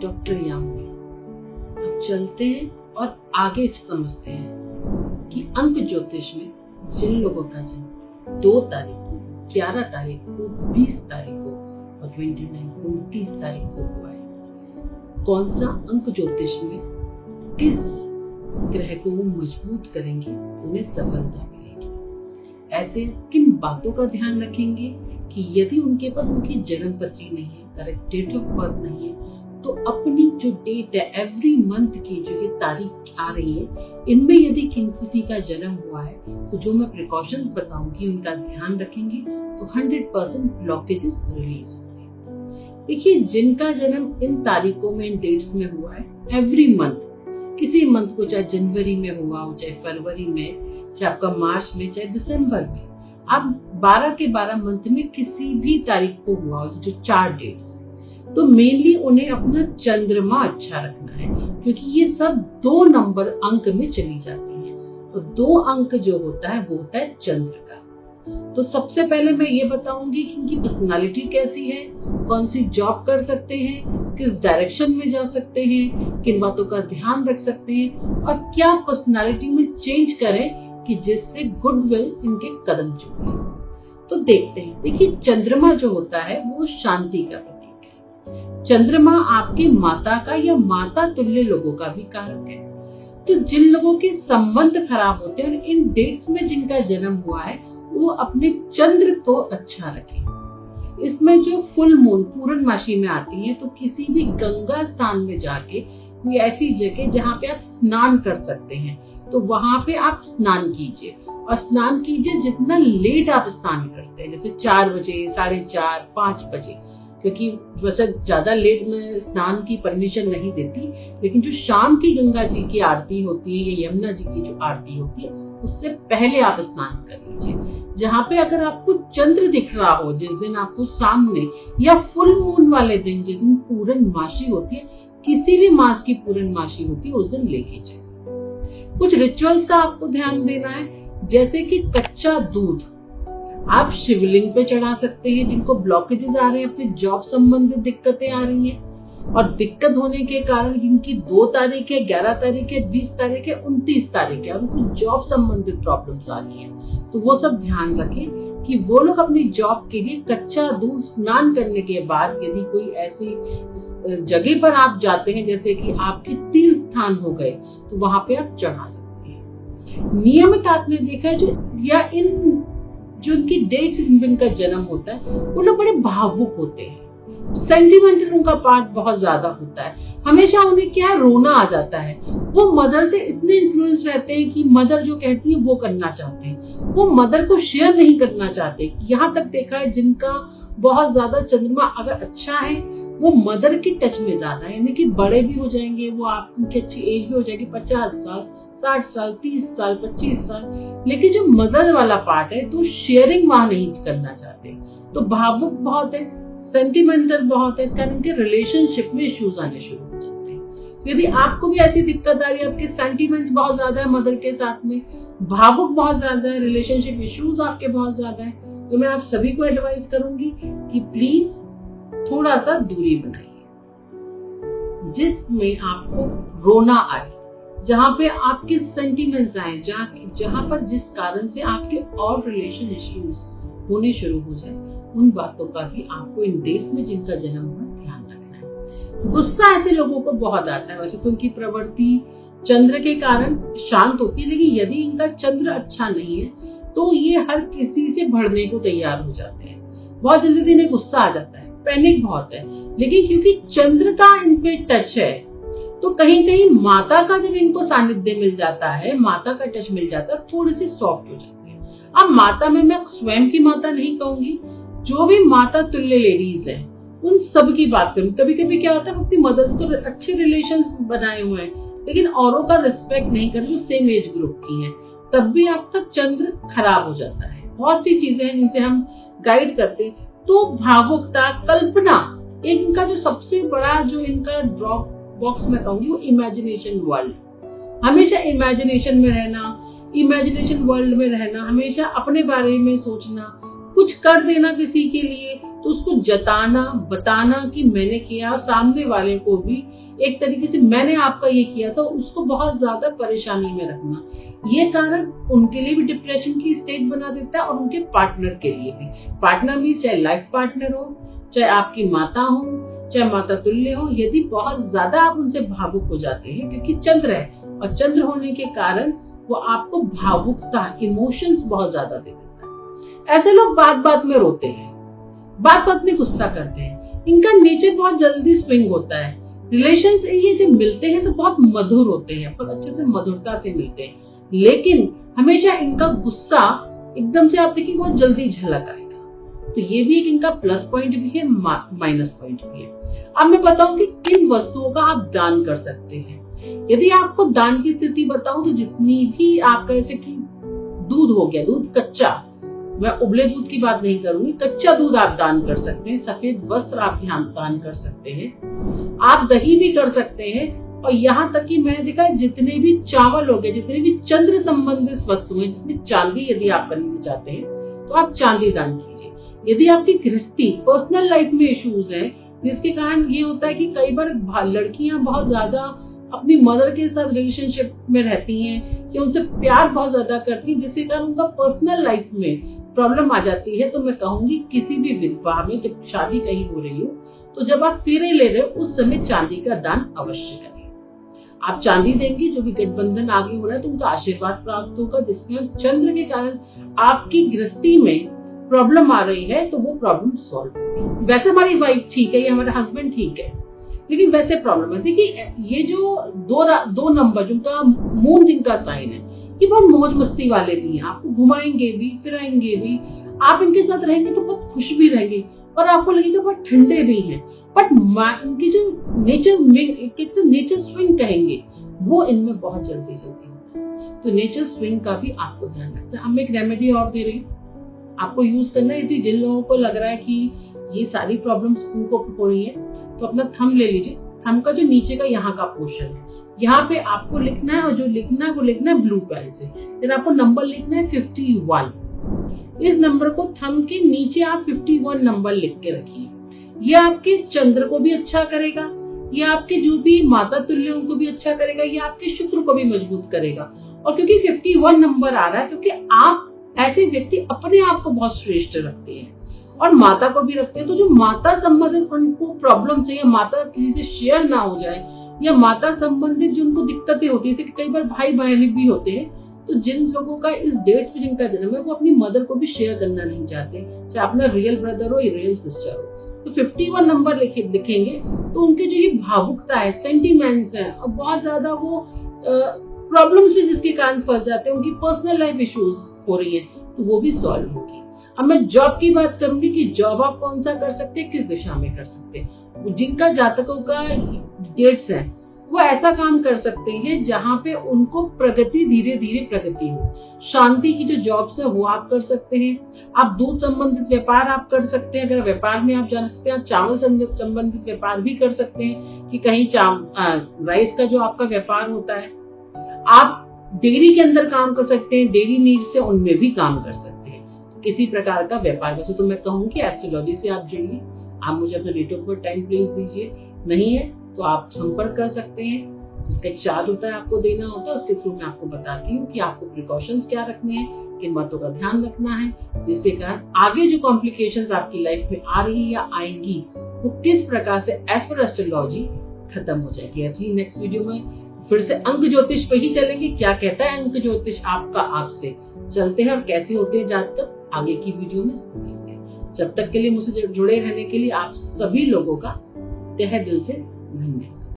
Doctor यामी अब चलते हैं और आगे समझते हैं कि अंक ज्योतिष में जिन लोगों का जन्म दो तारीख को, ग्यारह तारीख को, बीस तारीख को और ट्वेंटी नाइन को, उनतीस तारीख को हुआ है। कौन सा अंक ज्योतिष में किस ग्रह को वो मज़बूत करेंगे, उन्हें सफलता मिलेगी? ऐसे किन बातों का ध्यान रखेंगे कि यदि उनके पास उनकी जन्म पत्री नहीं है करेक्ट डेट ऑफ़ बर्थ नहीं है तो अपनी जो डेट है एवरी मंथ की जो ये तारीख आ रही है, इनमें यदि किसी का जन्म हुआ है तो जो मैं प्रिकॉशंस बताऊँगी, उनका ध्यान रखेंगे तो 100 परसेंट ब्लॉकेजेस रिलीज़ होंगे। देखिए, जिनका जन्म इन तारीखों में, इन डेट्स में हुआ है एवरी मंथ किसी मंथ को चाहे जनवरी में हुआ हो, चाहे फरवरी में, चाहे आपका मार्च में, चाहे दिसंबर में, आप 12 के 12 मंथ में किसी भी तारीख को हुआ हो, जो चार डेट्स तो मेनली उन्हें अपना चंद्रमा अच्छा रखना है, क्योंकि ये सब दो नंबर अंक में चली जाती है। और दो अंक जो होता है, वो होता है चंद्र का। तो सबसे पहले मैं ये बताऊँगी कि इनकी पर्सनालिटी कैसी है, कौन सी जॉब कर सकते हैं, किस डायरेक्शन में जा सकते हैं, किन बातों का ध्यान रख सकते हैं, और क्या पर्सनालिटी में चेंज करें कि जिससे गुडविल इनके कदम चुके। तो देखते हैं, देखिए, चंद्रमा जो होता है, वो शांति का चंद्रमा आपके माता का या माता तुल्य लोगों का भी कारक है। तो जिन लोगों के संबंध खराब होते हैं और इन डेट्स में जिनका जन्म हुआ है, वो अपने चंद्र को अच्छा रखें। इसमें जो फुल मून पूर्णमासी में आती है तो किसी भी गंगा स्थान में जाके, कोई ऐसी जगह जहाँ पे आप स्नान कर सकते हैं तो वहाँ पे आप स्नान कीजिए। और स्नान कीजिए जितना लेट आप स्नान करते हैं, जैसे चार बजे, साढ़े चार, पाँच बजे। क्योंकि वैसे ज़्यादा लेट में स्नान की परमिशन नहीं देती, लेकिन जो शाम की गंगा जी की आरती होती है, या यमुना जी की जो आरती होती है, उससे पहले आप स्नान कर लीजिए। जहाँ पे अगर आपको चंद्र दिख रहा हो, जिस दिन आपको सामने, या फुल मून वाले दिन, जिस दिन पूर्ण मासी होती है, किसी भी मास की पूर्ण मासी होती है, उस दिन लेके जाए कुछ रिचुअल्स का आपको ध्यान देना है, जैसे कि कच्चा दूध। आप शिवलिंग पे चढ़ा सकते हैं, जिनको ब्लॉकेजेस आ रहे हैं, अपनी जॉब संबंधित दिक्कतें आ रही हैं। और दिक्कत होने के कारण जिनकी दो तारीख है ग्यारह तारीख है बीस तारीख है उनतीस तारीख है उनको जॉब संबंधित प्रॉब्लम्स आ रही हैं। तो वो सब ध्यान रखें कि वो लोग अपनी जॉब के लिए कच्चा दूध स्नान करने के बाद यदि कोई ऐसी जगह पर आप जाते हैं, जैसे कि आपके तीर्थ स्थान हो गए तो वहाँ पे आप चढ़ा सकते हैं। नियमित आपने देखा है जो, या इन जो उनकी डेट से जिनका जन्म होता है, वो लोग बड़े भावुक होते हैं। सेंटिमेंटल उनका पार्ट बहुत ज़्यादा होता है। हमेशा उन्हें क्या रोना आ जाता है, वो मदर से इतने इन्फ्लुएंस रहते हैं कि मदर जो कहती है वो करना चाहते हैं। वो मदर को शेयर नहीं करना चाहते। यहाँ तक देखा है जिनका बहुत ज़्यादा चंद्रमा अगर अच्छा है वो मदर की टच में ज़्यादा है, यानी कि बड़े भी हो जाएँगे, वो आपकी अच्छी एज भी हो जाएगी, पचास साल, साठ साल, तीस साल, पच्चीस साल। लेकिन जो मदर वाला पार्ट है तो शेयरिंग वहाँ नहीं करना चाहते। तो भावुक बहुत है सेंटिमेंटल बहुत है इस कारण के रिलेशनशिप में इश्यूज़ आने शुरू हो जाते हैं। यदि आपको भी ऐसी दिक्कत आ रही है, आपके सेंटिमेंट्स बहुत ज़्यादा है मदर के साथ में, भावुक बहुत ज़्यादा है रिलेशनशिप इश्यूज़ आपके बहुत ज़्यादा है तो मैं आप सभी को एडवाइस करूँगी कि प्लीज़ थोड़ा सा दूरी बनाइए, जिसमें आपको रोना आए, जहाँ पे आपके सेंटिमेंट्स आए, जहाँ जहाँ पर जिस कारण से आपके और रिलेशन इश्यूज़ होने शुरू हो जाए, उन बातों का भी आपको इन डेट्स में जिनका जन्म हुआ ध्यान रखना है। गुस्सा ऐसे लोगों को बहुत आता है, वैसे तो उनकी प्रवृत्ति चंद्र के कारण शांत होती है, लेकिन यदि इनका चंद्र अच्छा नहीं है तो ये हर किसी से भड़ने को तैयार हो जाते हैं। बहुत जल्दी इन्हें गुस्सा आ जाता है। पैनिक बहुत है। लेकिन क्योंकि चंद्र का इन पे टच है तो कहीं कहीं माता का जब इनको सानिध्य मिल जाता है, माता का टच मिल जाता है थोड़ी सी सॉफ्ट हो जाती है। अब माता में मैं स्वयं की माता नहीं कहूँगी, जो भी माता तुल्य लेडीज़ है, उन सब की बात करूँ। कभी कभी क्या होता है अपनी मदर से तो अच्छे रिलेशन बनाए हुए हैं, लेकिन औरों का रिस्पेक्ट नहीं कर जो सेम एज ग्रुप की है। तब भी आपका चंद्र खराब हो जाता है। बहुत सी चीज़ें हैं जिनसे हम गाइड करते हैं। तो भावुकता, कल्पना, इनका जो सबसे बड़ा जो इनका ड्रॉप बॉक्स मैं कहूँगी वो इमेजिनेशन वर्ल्ड हमेशा इमेजिनेशन में रहना इमेजिनेशन वर्ल्ड में रहना, हमेशा अपने बारे में सोचना, कुछ कर देना किसी के लिए तो उसको जताना, बताना कि मैंने किया, सामने वाले को भी एक तरीके से मैंने आपका ये किया था, उसको बहुत ज़्यादा परेशानी में रखना। ये कारण उनके लिए भी डिप्रेशन की स्टेट बना देता है और उनके पार्टनर के लिए भी। पार्टनर भी चाहे लाइफ पार्टनर हो, चाहे आपकी माता हो, चाहे माता तुल्य हो, यदि बहुत ज़्यादा आप उनसे भावुक हो जाते हैं, क्योंकि चंद्र है और चंद्र होने के कारण वो आपको भावुकता इमोशंस बहुत ज़्यादा दे देता है। ऐसे लोग बात बात में रोते हैं। बात बात में गुस्सा करते हैं। इनका नेचर बहुत जल्दी स्विंग होता है। रिलेशन ये जब मिलते हैं तो बहुत मधुर होते हैं बहुत अच्छे से मधुरता से मिलते हैं। लेकिन हमेशा इनका गुस्सा एकदम से आप देखिए बहुत जल्दी झलक आएगा। तो ये भी एक इनका प्लस पॉइंट भी है माइनस पॉइंट भी है। अब मैं बताऊँ कि किन वस्तुओं का आप दान कर सकते हैं। यदि आपको दान की स्थिति बताऊँ तो जितनी भी आपका जैसे कि दूध हो गया, दूध कच्चा मैं उबले दूध की बात नहीं करूँगी, कच्चा दूध आप दान कर सकते हैं, सफ़ेद वस्त्र आप यहाँ दान कर सकते हैं। आप दही भी कर सकते हैं, और यहाँ तक कि मैंने देखा जितने भी चावल हो गए, जितने भी चंद्र संबंधित वस्तु है, जिसमें चांदी यदि आप करना चाहते हैं तो आप चांदी दान कीजिए। यदि आपकी गृहस्थी पर्सनल लाइफ में इश्यूज़ है, जिसके कारण ये होता है कि कई बार लड़कियाँ बहुत ज़्यादा अपनी मदर के साथ रिलेशनशिप में रहती हैं कि उनसे प्यार बहुत ज़्यादा करती हैं, जिसके कारण उनका पर्सनल लाइफ में प्रॉब्लम आ जाती है तो मैं कहूँगी किसी भी विवाह में जब शादी कहीं हो रही हो तो जब आप फेरे ले रहे हो, उस समय चांदी का दान अवश्य करें। आप चांदी देंगे, जो भी गठबंधन आगे हो रहा है तो उनका आशीर्वाद प्राप्त होगा, जिसमें चंद्र के कारण आपकी गृहस्थी में प्रॉब्लम आ रही है तो वो प्रॉब्लम सॉल्व होगी। वैसे हमारी वाइफ ठीक है, या हमारा हस्बैंड ठीक है, लेकिन वैसे प्रॉब्लम है। देखिए, ये जो दो दो नंबर जिनका मून जिनका साइन है ये बहुत मौज मस्ती वाले भी हैं। आपको घुमाएँगे भी, फिराएँगे भी। आप इनके साथ रहेंगे तो बहुत खुश भी रहेंगे और आपको लगेगा बहुत ठंडे भी हैं। बट इनकी जो नेचर नेचर स्विंग कहेंगे, वो इनमें बहुत जल्दी जल्दी होता है। तो नेचर स्विंग का भी आपको ध्यान रखना है। हम एक रेमेडी और दे रहे हैं। आपको यूज़ करना है। यदि जिन लोगों को लग रहा है कि ये सारी प्रॉब्लम्स उनको हो रही है तो अपना थम ले लीजिए। थम का जो नीचे का यहाँ का पोर्शन है यहाँ पे आपको लिखना है और जो लिखना है वो लिखना है ब्लू पेन से। फिर आपको नंबर लिखना है फिफ्टी वन इस नंबर को थम के नीचे आप फिफ्टी वन नंबर लिख के रखिए। ये आपके चंद्र को भी अच्छा करेगा, ये आपके जो भी माता तुल्य उनको भी अच्छा करेगा, ये आपके शुक्र को भी मज़बूत करेगा। और क्योंकि फिफ्टी वन नंबर आ रहा है, क्योंकि आप ऐसे व्यक्ति अपने आप को बहुत श्रेष्ठ रखते हैं। और माता को भी रखते हैं तो जो माता संबंधित उनको प्रॉब्लम है या माता किसी से शेयर ना हो जाए या माता संबंधित जिनको दिक्कतें होती है कई बार भाई बहन भी होते हैं तो जिन लोगों का इस डेट्स पे जिनका जन्म है, वो अपनी मदर को भी शेयर करना नहीं चाहते, चाहे अपना रियल ब्रदर हो या रियल सिस्टर हो। तो 51 नंबर लिखे, लिखेंगे तो उनके जो ये भावुकता है सेंटीमेंट्स है, और बहुत ज़्यादा वो प्रॉब्लम्स भी जिसके कारण फंस जाते हैं, उनकी पर्सनल लाइफ इश्यूज़ हो रही है तो वो भी सॉल्व होगी। अब मैं जॉब की बात करूँगी कि जॉब आप कौन सा कर सकते हैं, किस दिशा में कर सकते हैं। जिनका जातकों का डेट्स है, वो ऐसा काम कर सकते हैं जहाँ पे उनको प्रगति धीरे धीरे प्रगति हो। शांति की जो जॉब है, वो आप कर सकते हैं। आप दूध संबंधित व्यापार आप कर सकते हैं। अगर व्यापार में आप जान सकते हैं, आप चावल संबंधित व्यापार भी कर सकते हैं कि कहीं राइस का जो आपका व्यापार होता है। आप डेयरी के अंदर काम कर सकते हैं डेयरी नीड से उनमें भी काम कर सकते हैं। किसी प्रकार का व्यापार। वैसे तो मैं कहूँ कि एस्ट्रोलॉजी से आप जुड़िए। आप मुझे अपना date of birth time please दीजिए। नहीं है तो आप संपर्क कर सकते हैं। जिसका चार्ज होता है आपको देना होता है। उसके थ्रू मैं आपको बताती हूँ कि आपको प्रिकॉशंस क्या रखने हैं। किन बातों का ध्यान रखना है। जिससे कारण आगे जो कॉम्प्लिकेशन आपकी लाइफ में आ रही है या आएँगी, वो किस प्रकार से एज पर एस्ट्रोलॉजी खत्म हो जाएगी। ऐसे ही नेक्स्ट वीडियो में फिर से अंक ज्योतिष पे ही चलेंगे। क्या कहता है अंक ज्योतिष आपका आपसे? चलते हैं और कैसे होते हैं जातक आगे की वीडियो में हैं जब तक के लिए मुझसे जुड़े रहने के लिए आप सभी लोगों का तह दिल से धन्यवाद।